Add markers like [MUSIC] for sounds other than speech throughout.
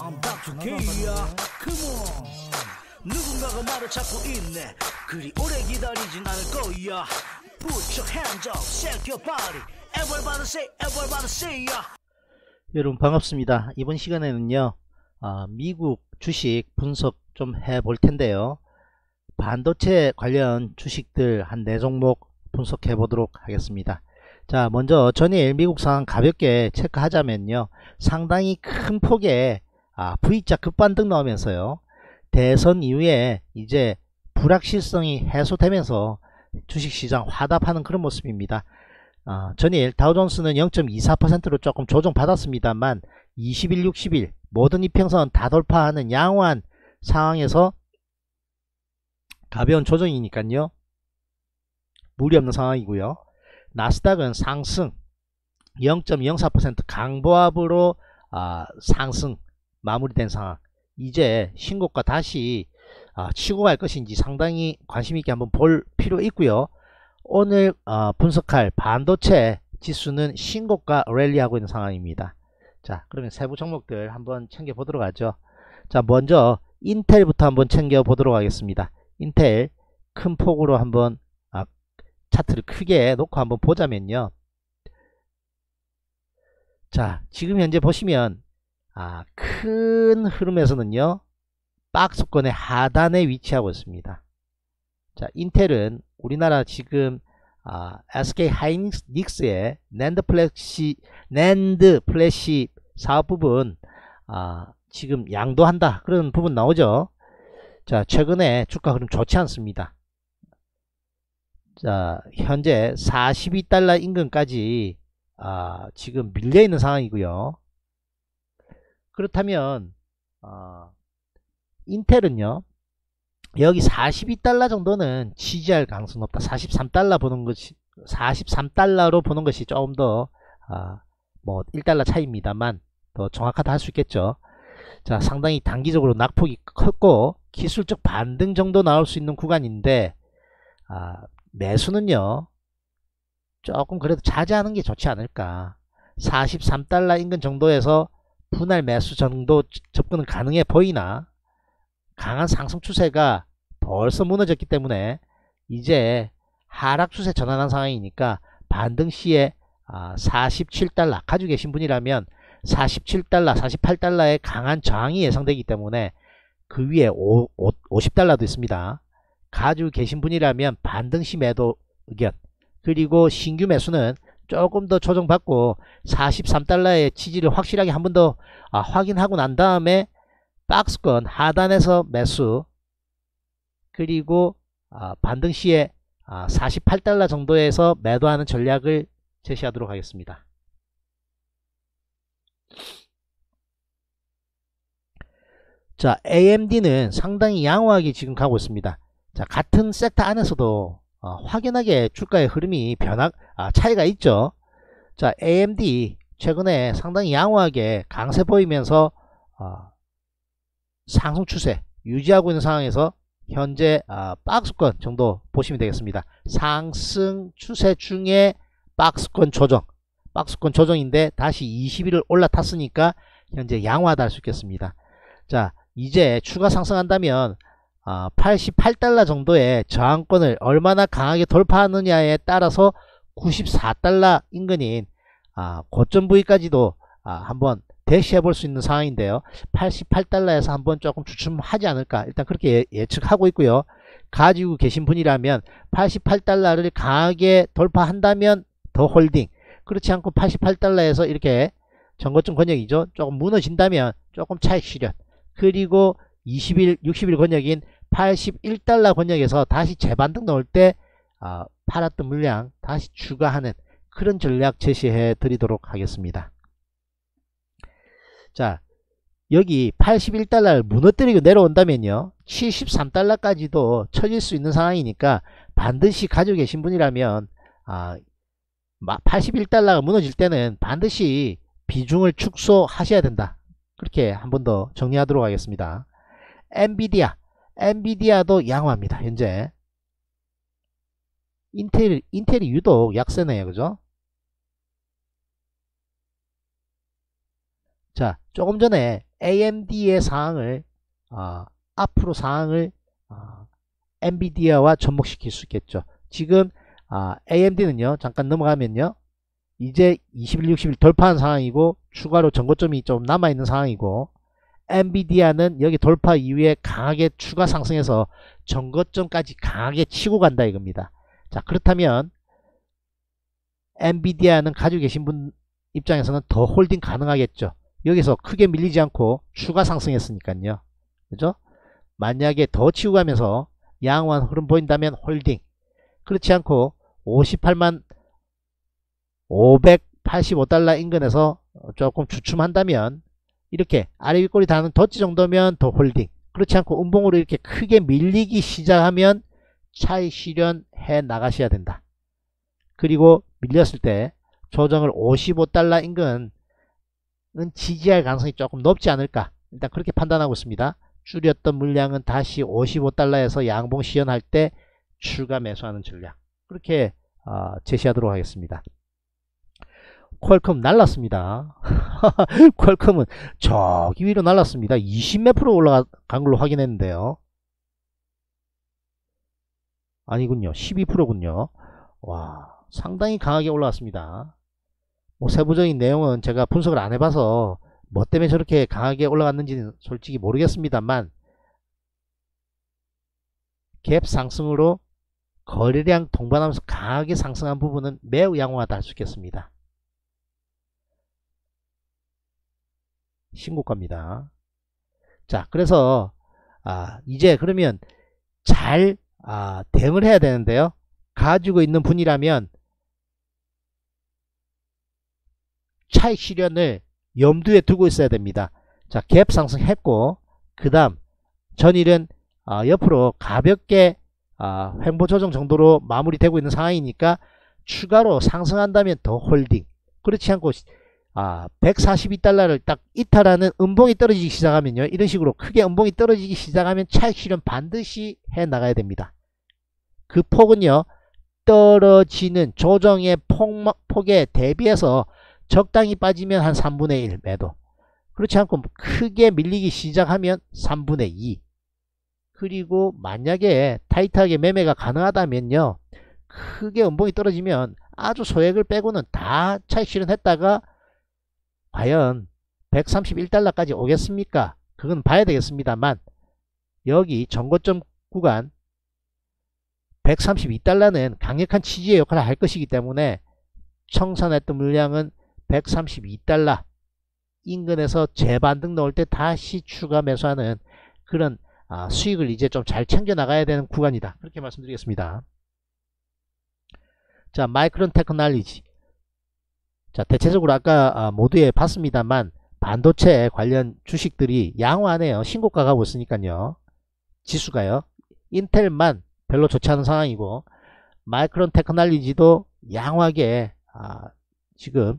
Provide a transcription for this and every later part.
I'm Dr. K야 Come on 누군가가 말을 찾고 있네 그리 오래 기다리진 않을 거야 Put your hands up, shake your body Everybody say, everybody say ya 여러분 반갑습니다. 이번 시간에는요. 아, 미국 주식 분석 좀 해볼 텐데요. 반도체 관련 주식들 한네 종목 분석해 보도록 하겠습니다. 자 먼저 전일 미국 상황 가볍게 체크하자면요. 상당히 큰 폭의 아, V자 급반등 나오면서요. 대선 이후에 이제 불확실성이 해소되면서 주식시장 화답하는 그런 모습입니다. 어, 전일 다우존스는 0.24%로 조금 조정받았습니다만 20일 60일 모든 이평선 다 돌파하는 양호한 상황에서 가벼운 조정이니까요 무리 없는 상황이고요 나스닥은 상승 0.04% 강보합으로 아, 상승 마무리된 상황 이제 신고가 다시 아, 치고 갈 것인지 상당히 관심있게 한번 볼 필요 있고요 오늘 어, 분석할 반도체 지수는 신고가 랠리하고 있는 상황입니다. 자 그러면 세부 종목들 한번 챙겨 보도록 하죠. 자 먼저 인텔부터 한번 챙겨 보도록 하겠습니다. 인텔 큰 폭으로 한번 아, 차트를 크게 놓고 한번 보자면요. 자 지금 현재 보시면 아, 큰 흐름에서는요. 박스권의 하단에 위치하고 있습니다. 자, 인텔은 우리나라 지금 아, SK 하이닉스의 NAND flash NAND flash 사업 부분 아, 지금 양도한다 그런 부분 나오죠. 자, 최근에 주가 흐름 좋지 않습니다. 자, 현재 42달러 인근까지 아, 지금 밀려 있는 상황이고요. 그렇다면 어, 인텔은요 여기 42달러 정도는 지지할 가능성 높다. 43달러 보는 것이 43달러로 보는 것이 조금 더 아, 뭐 1달러 차이입니다만 더 정확하다 할 수 있겠죠. 자 상당히 단기적으로 낙폭이 컸고 기술적 반등 정도 나올 수 있는 구간인데 아, 매수는요 조금 그래도 자제하는 게 좋지 않을까. 43달러 인근 정도에서 분할 매수 정도 접근은 가능해 보이나? 강한 상승 추세가 벌써 무너졌기 때문에 이제 하락 추세 전환한 상황이니까 반등 시에 47달러 아, 가지고 계신 분이라면 47달러 48달러의 강한 저항이 예상되기 때문에 그 위에 5, 50달러도 있습니다. 가지고 계신 분이라면 반등 시 매도 의견 그리고 신규 매수는 조금 더 조정받고 43달러의 지지를 확실하게 한 번더 아, 확인하고 난 다음에 박스권 하단에서 매수 그리고 아, 반등 시에 아, 48달러 정도에서 매도하는 전략을 제시하도록 하겠습니다. 자 AMD는 상당히 양호하게 지금 가고 있습니다. 자 같은 섹터 안에서도 어, 확연하게 주가의 흐름이 변화 아, 차이가 있죠. 자 AMD 최근에 상당히 양호하게 강세 보이면서 어, 상승 추세 유지하고 있는 상황에서 현재 어, 박스권 정도 보시면 되겠습니다. 상승 추세 중에 박스권 조정 박스권 조정인데 다시 20일을 올라탔으니까 현재 양호하다 할 수 있겠습니다. 자 이제 추가 상승한다면 88달러 어, 정도의 저항권을 얼마나 강하게 돌파하느냐에 따라서 94달러 인근인 아, 고점 부위까지도 아, 한번 대시해 볼 수 있는 상황인데요. 88달러에서 한번 조금 주춤하지 않을까 일단 그렇게 예, 측하고 있고요. 가지고 계신 분이라면 88달러를 강하게 돌파한다면 더 홀딩 그렇지 않고 88달러에서 이렇게 전고점 권역이죠. 조금 무너진다면 조금 차익 실현 그리고 20일 60일 권역인 81달러 권역에서 다시 재반등 나올 때 어, 팔았던 물량 다시 추가하는 그런 전략 제시해 드리도록 하겠습니다. 자 여기 81달러를 무너뜨리고 내려온다면요 73달러까지도 쳐질 수 있는 상황이니까 반드시 가지고 계신 분이라면 아, 81달러가 무너질 때는 반드시 비중을 축소하셔야 된다 그렇게 한 번 더 정리하도록 하겠습니다 엔비디아 엔비디아도 양호합니다. 현재 인텔, 인텔이 유독 약세네요. 그죠? 자, 조금 전에 AMD의 상황을 어, 앞으로 상황을 어, 엔비디아와 접목시킬 수 있겠죠. 지금 아, AMD는요. 잠깐 넘어가면요. 이제 21, 60일 돌파한 상황이고 추가로 전고점이 좀 남아있는 상황이고 엔비디아는 여기 돌파 이후에 강하게 추가 상승해서 전고점까지 강하게 치고 간다 이겁니다. 자 그렇다면 엔비디아는 가지고 계신 분 입장에서는 더 홀딩 가능하겠죠. 여기서 크게 밀리지 않고 추가 상승했으니까요. 그죠? 만약에 더 치고 가면서 양호한 흐름 보인다면 홀딩 그렇지 않고 58만 585달러 인근에서 조금 주춤한다면 이렇게 아래 윗꼬리 닿는 덧지 정도면 더 홀딩 그렇지 않고 음봉으로 이렇게 크게 밀리기 시작하면 차익 실현해 나가셔야 된다 그리고 밀렸을 때 조정을 55달러 인근은 지지할 가능성이 조금 높지 않을까 일단 그렇게 판단하고 있습니다 줄였던 물량은 다시 55달러에서 양봉 시연할 때 추가 매수하는 전략 그렇게 어, 제시하도록 하겠습니다. 퀄컴 날랐습니다. [LAUGHS] 퀄컴은 저기 위로 날랐습니다. 20 몇 프로 올라간 걸로 확인했는데요. 아니군요. 12%군요. 와 상당히 강하게 올라왔습니다. 뭐 세부적인 내용은 제가 분석을 안 해봐서 뭐 때문에 저렇게 강하게 올라갔는지는 솔직히 모르겠습니다만 갭 상승으로 거래량 동반하면서 강하게 상승한 부분은 매우 양호하다 할 수 있겠습니다. 신고가입니다. 자 그래서 아, 이제 그러면 잘 아, 대응을 해야 되는데요. 가지고 있는 분이라면 차익 실현을 염두에 두고 있어야 됩니다. 자, 갭 상승했고 그 다음 전일은 어, 옆으로 가볍게 어, 횡보 조정 정도로 마무리되고 있는 상황이니까 추가로 상승한다면 더 홀딩 그렇지 않고 아, 142달러를 딱 이탈하는 음봉이 떨어지기 시작하면요. 이런 식으로 크게 음봉이 떨어지기 시작하면 차익 실현 반드시 해 나가야 됩니다. 그 폭은요 떨어지는 조정의 폭, 폭에 대비해서 적당히 빠지면 한 3분의 1 매도. 그렇지 않고 크게 밀리기 시작하면 3분의 2 그리고 만약에 타이트하게 매매가 가능하다면요 크게 음봉이 떨어지면 아주 소액을 빼고는 다 차익 실현했다가 과연 131달러까지 오겠습니까 그건 봐야 되겠습니다만 여기 정고점 구간 132달러는 강력한 치즈의 역할을 할 것이기 때문에 청산했던 물량은 132달러 인근에서 재반등 넣을 때 다시 추가 매수하는 그런 아, 수익을 이제 좀 잘 챙겨 나가야 되는 구간이다. 그렇게 말씀드리겠습니다. 자, 마이크론 테크놀리지. 자, 대체적으로 아까 아, 모두에 봤습니다만 반도체 관련 주식들이 양호하네요. 신고가 가고 있으니까요. 지수가요. 인텔만 별로 좋지 않은 상황이고 마이크론 테크놀로지도 양호하게 아, 지금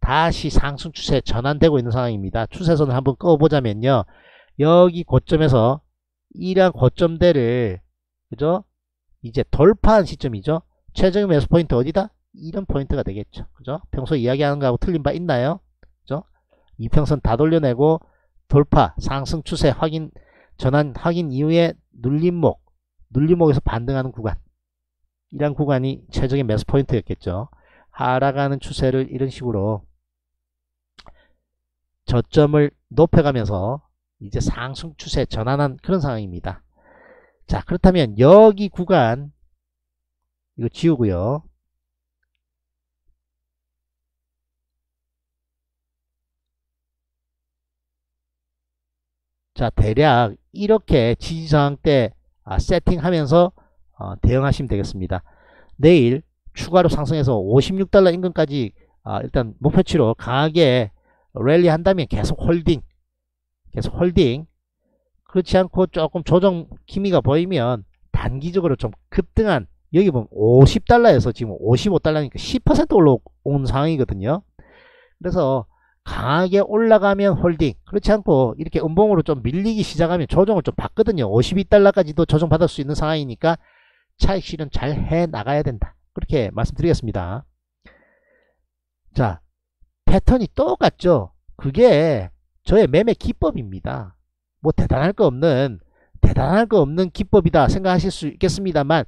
다시 상승 추세 전환되고 있는 상황입니다. 추세선을 한번 그어보자면요. 여기 고점에서 이러한 고점대를 그죠? 이제 돌파한 시점이죠. 최적의 매수 포인트 어디다? 이런 포인트가 되겠죠. 그죠? 평소 이야기하는 거하고 틀린 바 있나요? 그죠? 이평선 다 돌려내고 돌파, 상승 추세 확인, 전환 확인 이후에 눌림목, 눌림목에서 반등하는 구간. 이런 구간이 최적의 매수 포인트였겠죠. 하락하는 추세를 이런 식으로 저점을 높여가면서 이제 상승 추세 전환한 그런 상황입니다. 자 그렇다면 여기 구간 이거 지우고요. 자 대략 이렇게 지지저항대 아, 세팅하면서 어, 대응하시면 되겠습니다. 내일 추가로 상승해서 56달러 인근까지 아, 일단 목표치로 강하게 랠리 한다면 계속 holding 계속 holding 그렇지 않고 조금 조정 기미가 보이면 단기적으로 좀 급등한 여기 보면 50달러에서 지금 55달러니까 10% 올라온 상황이거든요 그래서 강하게 올라가면 홀딩. 그렇지 않고 이렇게 음봉으로 좀 밀리기 시작하면 조정을 좀 받거든요. 52달러까지도 조정 받을 수 있는 상황이니까 차익 실현 잘 해 나가야 된다. 그렇게 말씀드리겠습니다. 자 패턴이 똑같죠? 그게 저의 매매 기법입니다. 뭐 대단할 거 없는 대단할 거 없는 기법이다 생각하실 수 있겠습니다만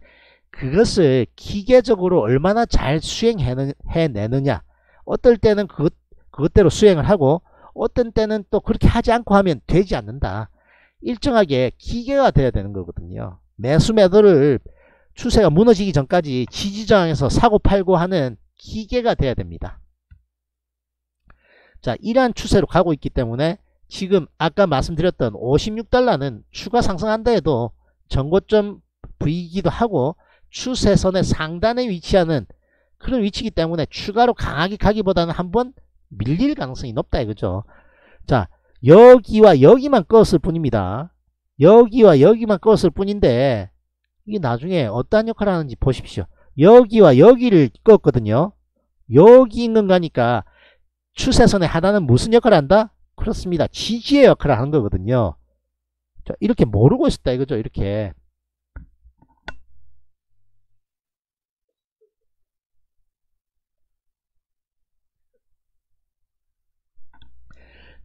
그것을 기계적으로 얼마나 잘 수행해내느냐. 어떨 때는 그것, 그것대로 수행을 하고 어떤 때는 또 그렇게 하지 않고 하면 되지 않는다. 일정하게 기계가 돼야 되는 거거든요. 매수 매도를 추세가 무너지기 전까지 지지저항에서 사고 팔고 하는 기계가 돼야 됩니다. 자, 이러한 추세로 가고 있기 때문에 지금 아까 말씀드렸던 56달러는 추가 상승한다 해도 전고점 V이기도 하고 추세선의 상단에 위치하는 그런 위치이기 때문에 추가로 강하게 가기보다는 한번 밀릴 가능성이 높다 이거죠. 자 여기와 여기만 껐을 뿐입니다. 여기와 여기만 껐을 뿐인데 이게 나중에 어떠한 역할을 하는지 보십시오. 여기와 여기를 껐거든요. 여기 있는 거니까 추세선의 하단은 무슨 역할을 한다? 그렇습니다. 지지의 역할을 하는 거거든요. 자, 이렇게 모르고 있었다 이거죠. 이렇게.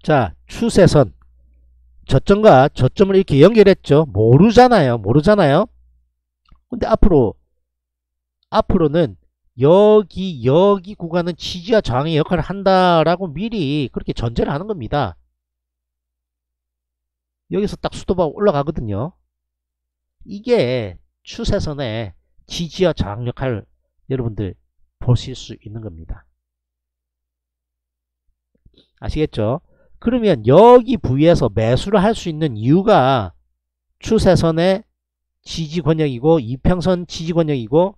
자, 추세선. 저점과 저점을 이렇게 연결했죠. 모르잖아요. 모르잖아요. 근데 앞으로, 앞으로는 여기, 여기 구간은 지지와 저항의 역할을 한다라고 미리 그렇게 전제를 하는 겁니다. 여기서 딱 수도가 올라가거든요. 이게 추세선의 지지와 저항 역할을 여러분들 보실 수 있는 겁니다. 아시겠죠? 그러면 여기 부위에서 매수를 할 수 있는 이유가 추세선의 지지 권역이고 이평선 지지 권역이고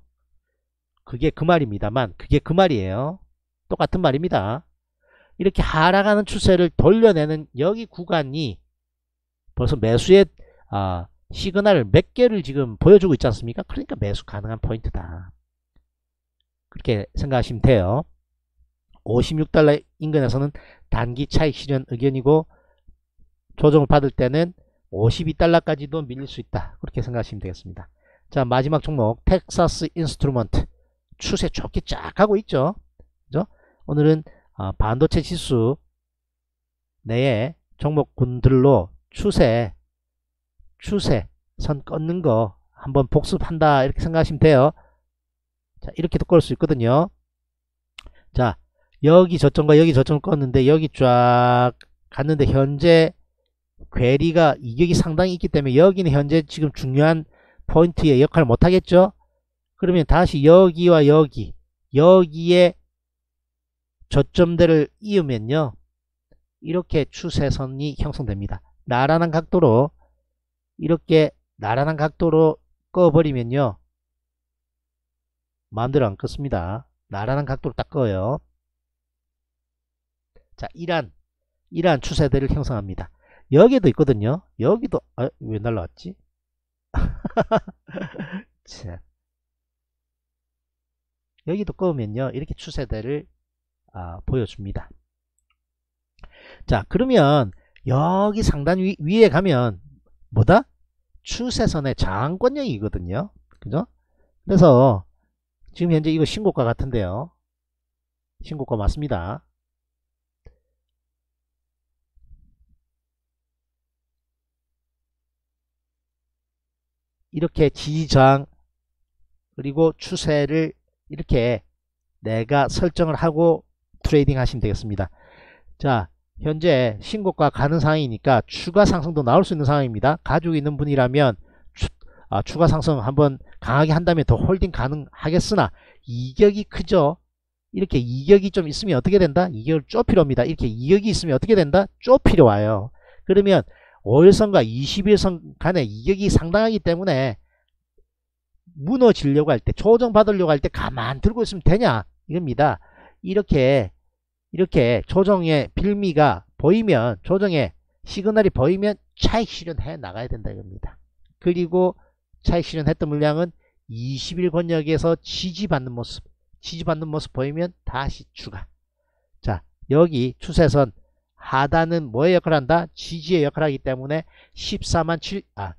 그게 그 말입니다만 그게 그 말이에요. 똑같은 말입니다. 이렇게 하락하는 추세를 돌려내는 여기 구간이 벌써 매수의 아, 시그널을 몇 개를 지금 보여주고 있지 않습니까? 그러니까 매수 가능한 포인트다. 그렇게 생각하시면 돼요. 56달러 인근에서는 단기 차익 실현 의견이고 조정을 받을 때는 52달러까지도 밀릴 수 있다. 그렇게 생각하시면 되겠습니다. 자 마지막 종목 텍사스 인스트루먼트 추세 좋게 쫙 가고 있죠. 그죠? 오늘은 어, 반도체 지수 내에 종목군들로 추세 추세 선 끊는 거 한번 복습한다 이렇게 생각하시면 돼요. 자 이렇게도 끌수 있거든요. 자 여기 저점과 여기 저점을 껐는데 여기 쫙 갔는데 현재 괴리가 이격이 상당히 있기 때문에 여기는 현재 지금 중요한 포인트의 역할을 못하겠죠? 그러면 다시 여기와 여기 여기에 저점대를 이으면요. 이렇게 추세선이 형성됩니다. 나란한 각도로 이렇게 나란한 각도로 꺼버리면요. 마음대로 안 껐습니다. 나란한 각도로 딱 꺼요 자, 이란, 이러한 추세들을 형성합니다. 여기도 있거든요. 여기도, 아, 왜 날라왔지? [LAUGHS] 자, 여기도 꺼우면요. 이렇게 추세들을 아, 보여줍니다. 자, 그러면 여기 상단 위, 위에 가면 뭐다? 추세선의 저항권역이거든요. 그죠? 그래서 지금 현재 이거 신고가 같은데요. 신고가 맞습니다. 이렇게 지지저항 그리고 추세를 이렇게 내가 설정을 하고 trading 하시면 되겠습니다. 자 현재 신고가 가는 상황이니까 추가 상승도 나올 수 있는 상황입니다. 가지고 있는 분이라면 추, 아, 추가 상승 한번 강하게 한다면 더 holding 가능하겠으나 이격이 크죠. 이렇게 이격이 좀 있으면 어떻게 된다? 이격을 좁히려 합니다. 이렇게 이격이 있으면 어떻게 된다? 좁히려 와요. 그러면 5일선과 21선 간의 이격이 상당하기 때문에 무너지려고 할 때 조정 받으려고 할 때 가만 들고 있으면 되냐? 이겁니다. 이렇게 이렇게 조정의 빌미가 보이면 조정의 시그널이 보이면 차익 실현해 나가야 된다 이겁니다. 그리고 차익 실현했던 물량은 20일 권역에서 지지받는 모습 지지받는 모습 보이면 다시 추가. 자 여기 추세선 하단은 뭐의 역할을 한다? 지지의 역할을 하기 때문에 14만 7, 아,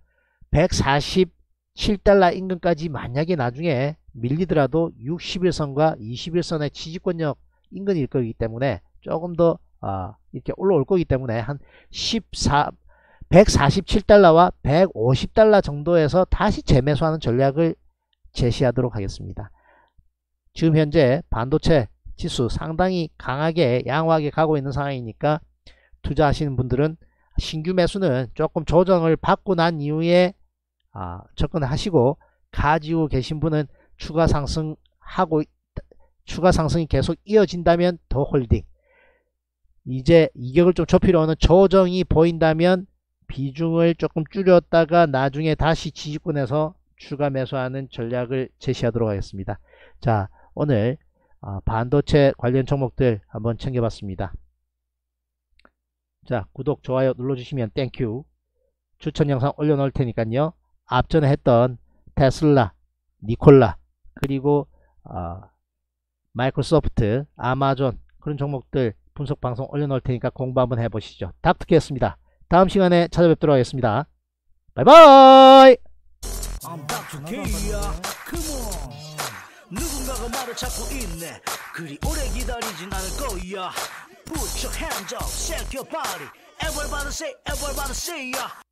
147달러 인근까지 만약에 나중에 밀리더라도 61선과 21선의 지지권역 인근일 거기 때문에 조금 더 아, 이렇게 올라올 거기 때문에 한 14, 147달러와 150달러 정도에서 다시 재매수하는 전략을 제시하도록 하겠습니다. 지금 현재 반도체 지수 상당히 강하게 양호하게 가고 있는 상황이니까 투자하시는 분들은 신규 매수는 조금 조정을 받고 난 이후에 아, 접근하시고 가지고 계신 분은 추가 상승하고 추가 상승이 계속 이어진다면 더 홀딩 이제 이격을 좀 좁히려는 조정이 보인다면 비중을 조금 줄였다가 나중에 다시 지지권에서 추가 매수하는 전략을 제시하도록 하겠습니다. 자 오늘 아, 반도체 관련 종목들 한번 챙겨봤습니다. 자 구독 좋아요 눌러주시면 thank you 추천 영상 올려놓을 테니까요. 앞전에 했던 테슬라 니콜라 그리고 어, 마이크로소프트 아마존 그런 종목들 분석 방송 올려놓을 테니까 공부 한번 해보시죠. 닥터케였습니다. 다음 시간에 찾아뵙도록 하겠습니다. bye bye! 누군가가 말을 찾고 있네. 그리 오래 기다리진 않을 거야 Put your hands up, shake your body. Everybody say, everybody say ya